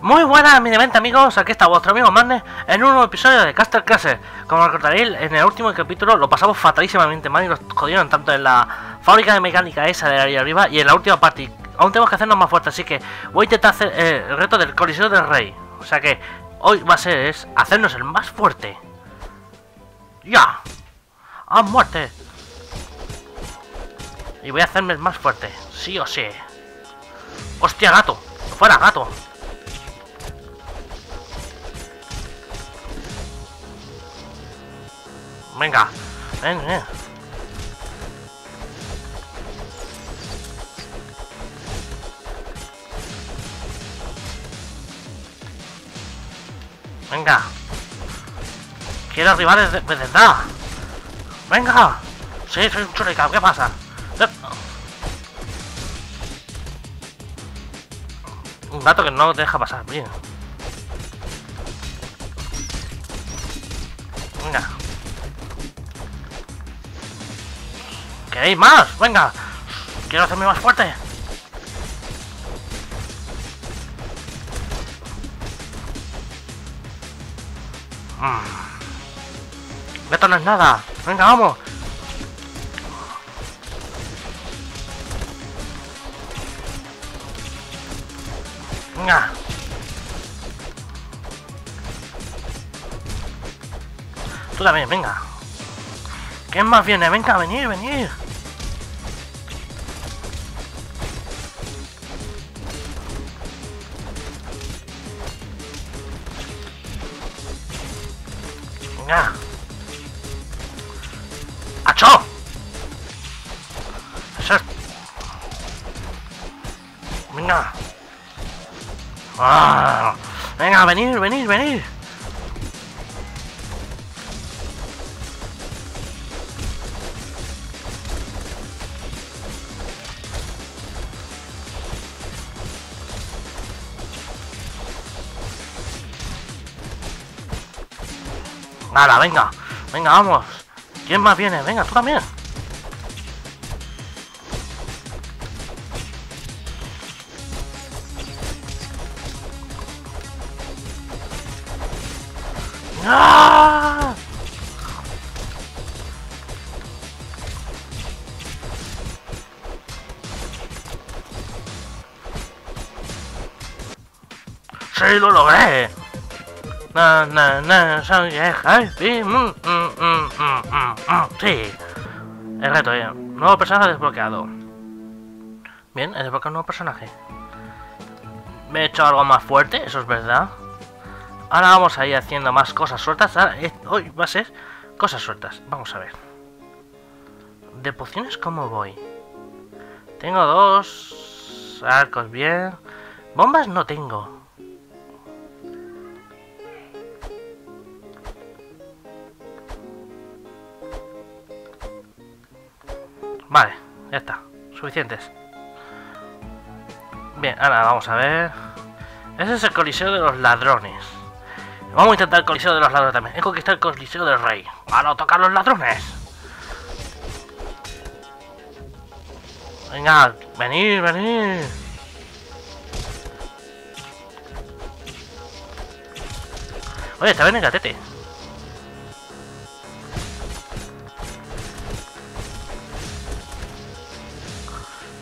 Muy buenas, mi demente amigos, aquí está vuestro amigo Marne en un nuevo episodio de Caster Classic. Como recordaréis, en el último capítulo lo pasamos fatalísimamente mal y nos jodieron tanto en la fábrica de mecánica esa de ahí arriba y en la última parte. Aún tenemos que hacernos más fuertes, así que voy a intentar hacer eh, el reto del coliseo del rey. O sea que hoy va a ser es hacernos el más fuerte. ¡Ya! ¡A muerte! Y voy a hacerme el más fuerte, sí o sí. ¡Hostia, gato! ¡Fuera, gato! Venga, ven, ven. Venga. Quiero rivales de, verdad. Venga. Sí, soy un churicao, ¿qué pasa? Un gato que no te deja pasar, bien. ¿Queréis más? Venga. Quiero hacerme más fuerte. Mm. Esto no es nada. Venga, vamos. Venga. Tú también, venga. ¿Quién más viene? Venga, venir, venir. Venga. Ah, venga, venir, venir, venir. Nada, venga. Venga, vamos. ¿Quién más viene? Venga, tú también. ¡Sí, lo logré! Na, na, na, soy happy. Mm, mm, mm. Sí. El reto, ya. Nuevo personaje desbloqueado. Bien, he desbloqueado un nuevo personaje. Me he hecho algo más fuerte, eso es verdad. Ahora vamos a ir haciendo más cosas sueltas. Eh, hoy va a ser cosas sueltas. Vamos a ver. De pociones, ¿cómo voy? Tengo dos arcos bien. Bombas no tengo. Vale, ya está. Suficientes. Bien, ahora vamos a ver. Ese es el coliseo de los ladrones. Vamos a intentar el coliseo de los ladrones también. He conquistado el coliseo del rey. Ahora tocar los ladrones. Venga, venid, venid. Oye, está bien el gatete.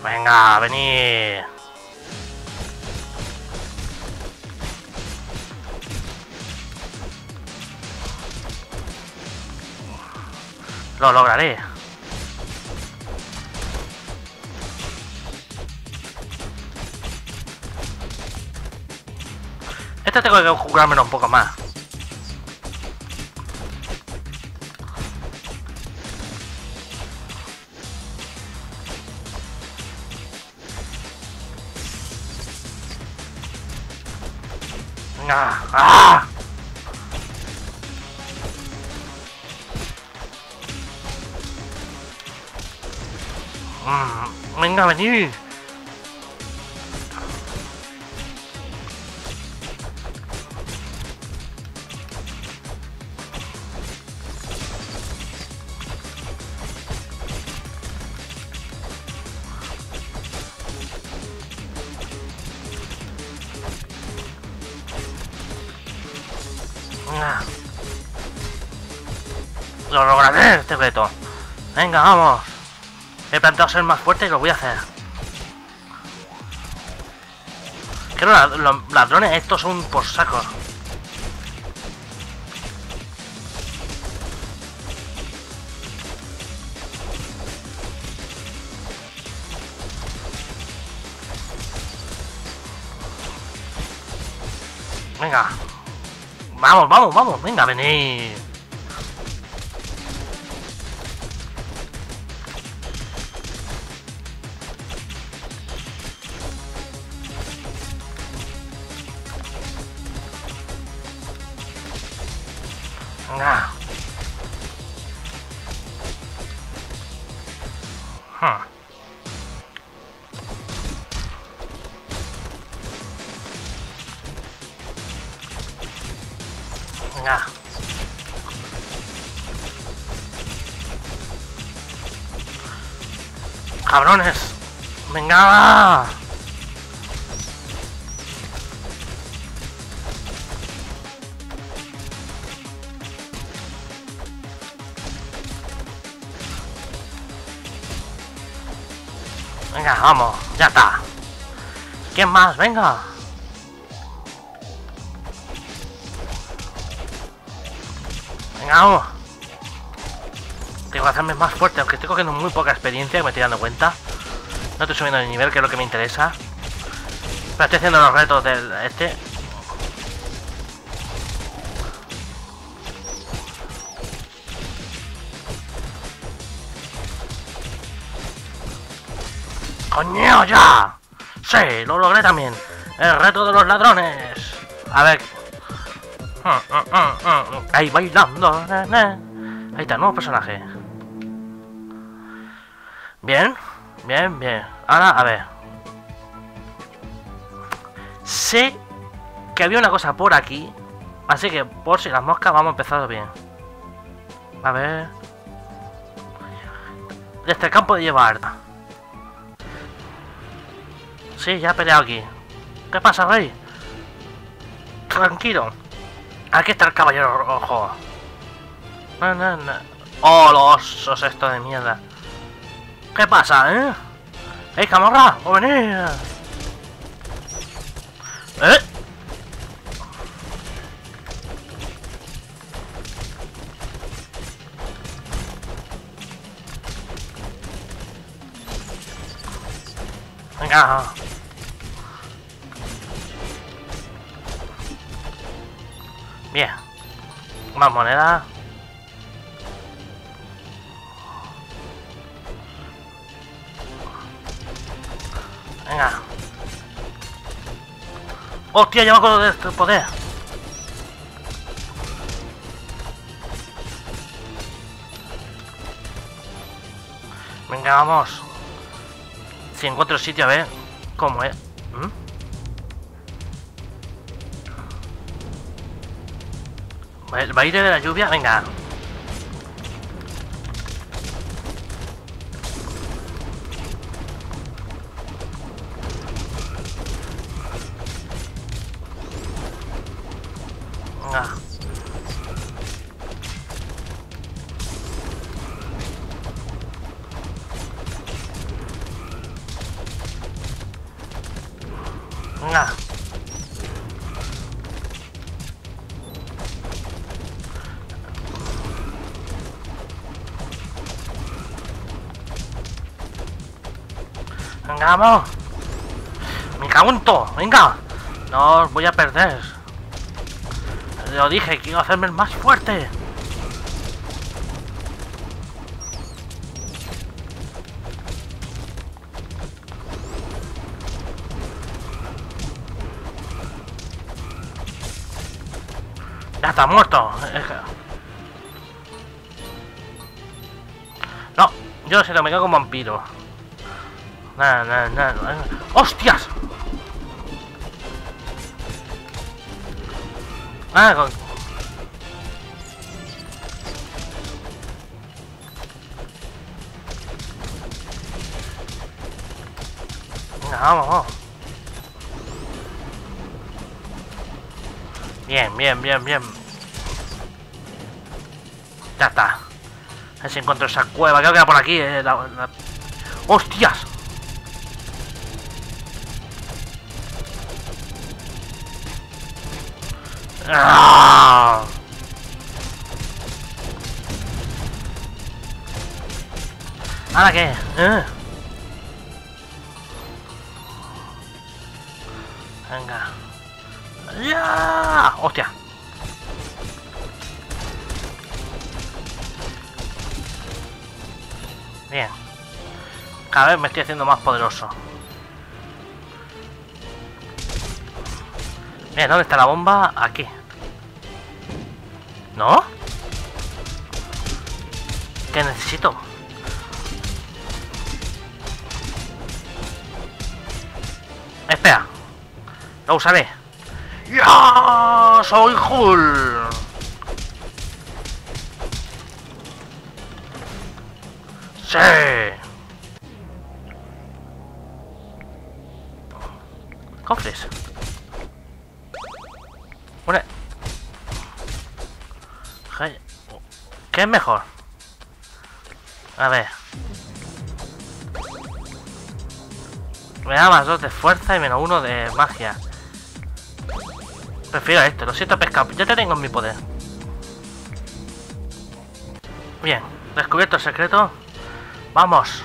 Venga, venid. Lo lograré. Este tengo que jugármelo un poco más. ¡Ah! ¡Ah! Mm, venga, venid. Lo lograré este reto. Venga, vamos. He planteado ser más fuerte y lo voy a hacer. Creo que los ladrones estos son por saco. Venga. Vamos, vamos, vamos. Venga, venid. Huh. Cabrones. Venga. Venga, vamos, ya está. ¿Quién más? Venga. Venga, vamos. Tengo que hacerme más fuerte, aunque estoy cogiendo muy poca experiencia, me estoy dando cuenta. No estoy subiendo de nivel, que es lo que me interesa. Pero estoy haciendo los retos del este. ¡Coño, ya! Sí, lo logré también. El reto de los ladrones. A ver. Ahí bailando. Ahí está, nuevo personaje. Bien, bien, bien. Ahora, a ver. Sé que había una cosa por aquí. Así que, por si las moscas, vamos a empezar bien. A ver. Desde el campo de llevar. Sí, ya he peleado aquí. ¿Qué pasa, rey? Tranquilo. Aquí está el caballero rojo. No. Oh, los osos estos de mierda. ¿Qué pasa, eh? ¡Ey, camorra! ¡O venir! ¿Eh? Venga. Más monedas. Venga. ¡Hostia! Ya me acuerdo de este poder. Venga, vamos. Si encuentro sitio, a ver cómo es. ¿Mm? El baile de la lluvia. Venga. Venga, vamos. Me cago en todo. Venga. No os voy a perder. Lo dije, quiero hacerme el más fuerte. Ya está muerto. No, yo se lo me quedo como vampiro. Nada, nada, nada. ¡Hostias! Ah, con... Venga, vamos, vamos. Bien, bien, bien, bien. Ya está. A ver si encuentro esa cueva. Creo que era por aquí. Eh, la- la- ¡Hostias! ¡Ah! ¿Ahora qué? ¿Eh? Venga. ¡Ya! ¡Hostia! Bien. Cada vez me estoy haciendo más poderoso. Bien, ¿dónde está la bomba? Aquí. ¿No? ¿Qué necesito? Espera. Lo usaré. ¡Ya! ¡Soy Hulk! ¡Sí! ¿Qué es mejor? A ver. Me da más 2 de fuerza y menos 1 de magia. Prefiero esto, lo siento pescado, ya te tengo en mi poder. Bien, descubierto el secreto. Vamos.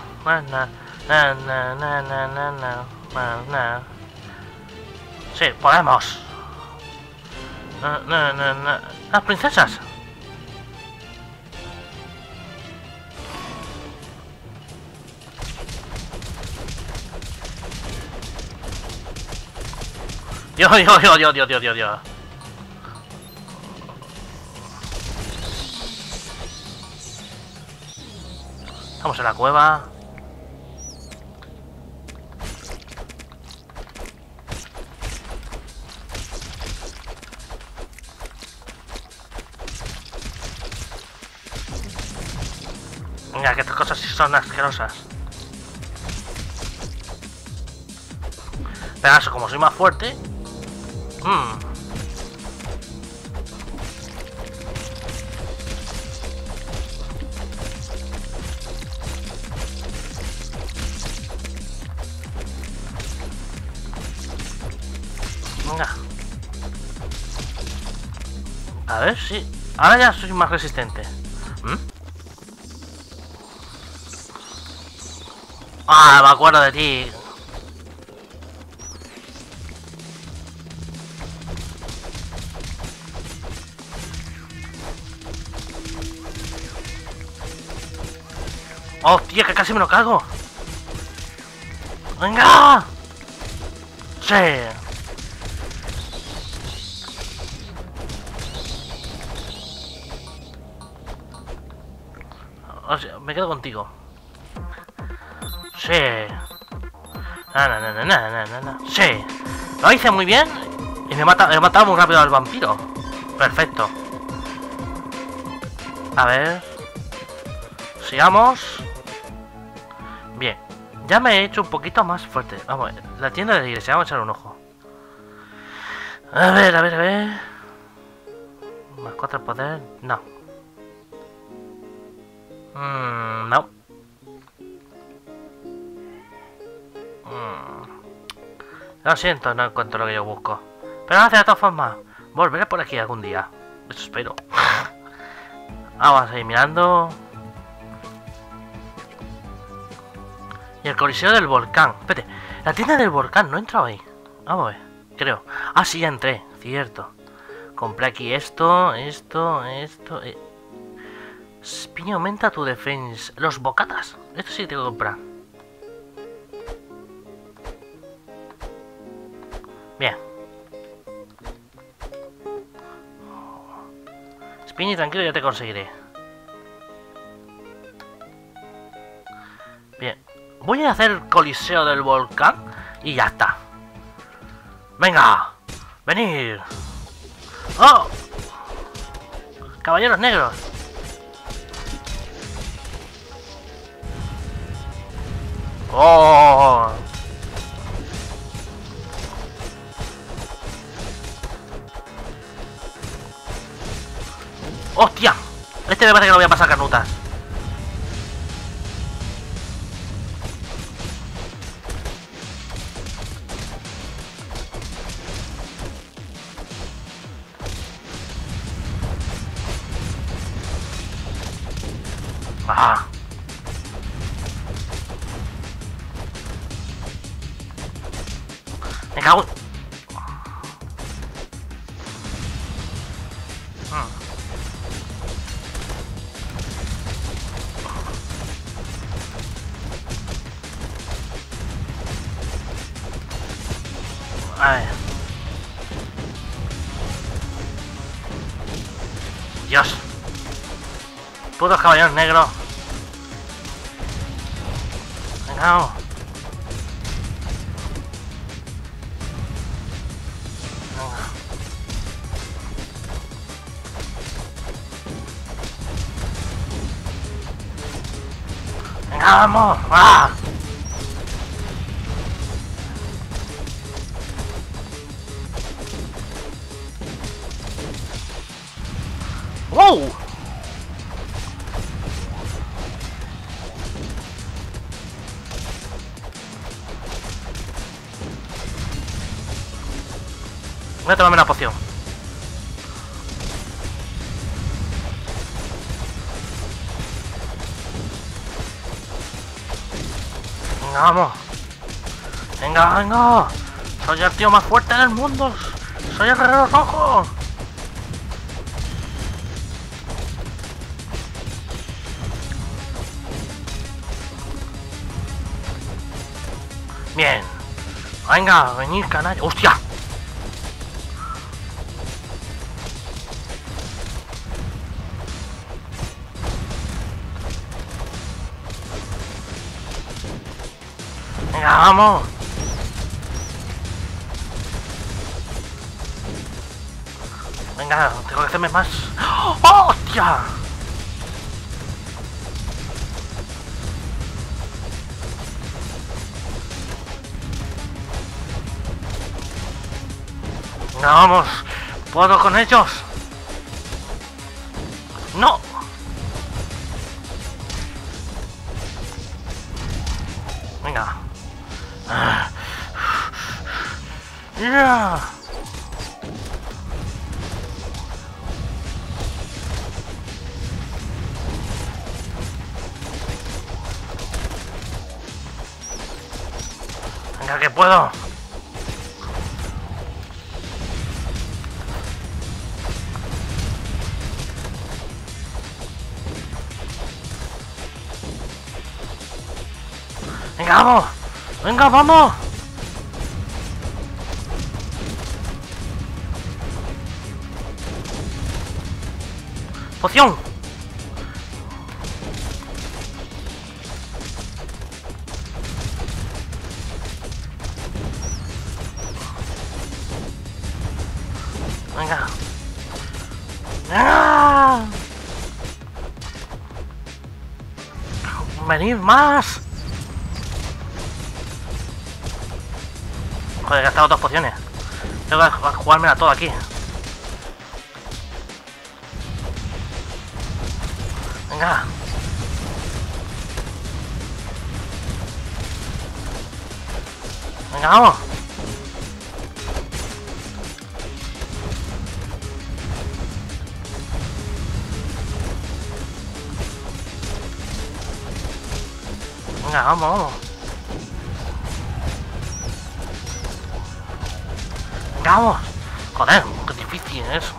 Sí, podemos. Las princesas. Dios, Dios, Dios, Dios, Dios, Dios, Dios, Dios. Estamos en la cueva. Venga, que estas cosas sí son asquerosas. Pero eso, como soy más fuerte... Mmm. Venga. A ver si... Ahora ya soy más resistente. ¿Mm? Ah, me acuerdo de ti. ¡Hostia, que casi me lo cago! ¡Venga! ¡Sí! O sea, me quedo contigo. Sí. Na, na, na, na, na, na. Sí. Lo hice muy bien. Y me mata, he matado muy rápido al vampiro. Perfecto. A ver. Sigamos. Ya me he hecho un poquito más fuerte. Vamos, la tienda de la iglesia. Vamos a echar un ojo. A ver, a ver, a ver. Más cuatro poder. No. Mm, no. Mm. Lo siento, no encuentro lo que yo busco. Pero gracias de todas formas. Volveré por aquí algún día. Eso espero. Vamos a ir mirando. Y el coliseo del volcán. Espérate, la tienda del volcán, no he entrado ahí. Vamos a ver, creo. Ah, sí, ya entré, cierto. Compré aquí esto, esto, esto. Eh. Spiña aumenta tu defensa. Los bocatas. Esto sí que tengo que comprar. Bien. Spinny, tranquilo, ya te conseguiré. Voy a hacer coliseo del volcán y ya está. Venga, venid. ¡Oh! Caballeros negros. ¡Oh! ¡Hostia! Este me parece que lo voy a pasar canutas. Me cago. Hmm. Ay. Dios. Putos caballeros negros. Venga. Vamos. ¡Ah! ¡Wow! Voy a tomarme una poción. Vamos. Venga, venga. Soy el tío más fuerte del mundo. Soy el guerrero rojo. Bien. Venga, venid, canalla. ¡Hostia! Vamos. Venga, tengo que hacerme más. ¡Oh, ¡Hostia! Vamos. ¿Puedo con ellos? Venga, vamos. Venga, vamos. Poción. Venid más. Joder, he gastado dos pociones. Tengo que jugármela todo aquí. Venga. Venga, vamos. Venga, vamos, vamos. Venga, vamos. Joder, qué difícil es eso.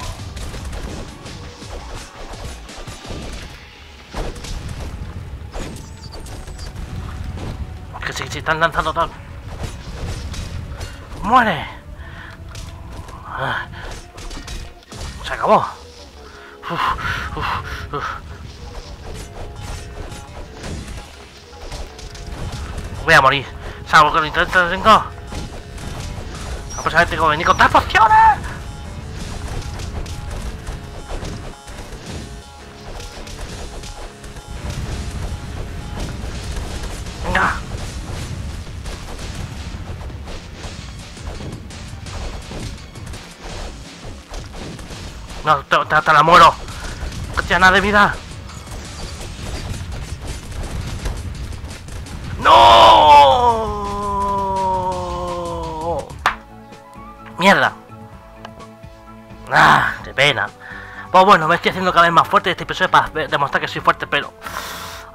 Que sí, están lanzando todo. ¡Muere! Ah. Se acabó. Uf, uf, uf. Voy a morir. Salvo que lo intento, tengo. A pesar de que tengo que venir con tres pociones. Venga. No, te- hasta la muero. Hostia, nada de vida. Pues bueno, me estoy haciendo cada vez más fuerte este episodio para demostrar que soy fuerte, pero...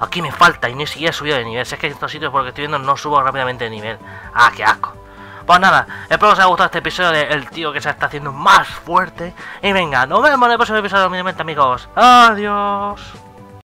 Aquí me falta y ni siquiera he subido de nivel. Si es que en estos sitios, porque estoy viendo, no subo rápidamente de nivel. ¡Ah, qué asco! Pues nada, espero que os haya gustado este episodio del tío que se está haciendo más fuerte. Y venga, nos vemos en el próximo episodio, amigos. Adiós.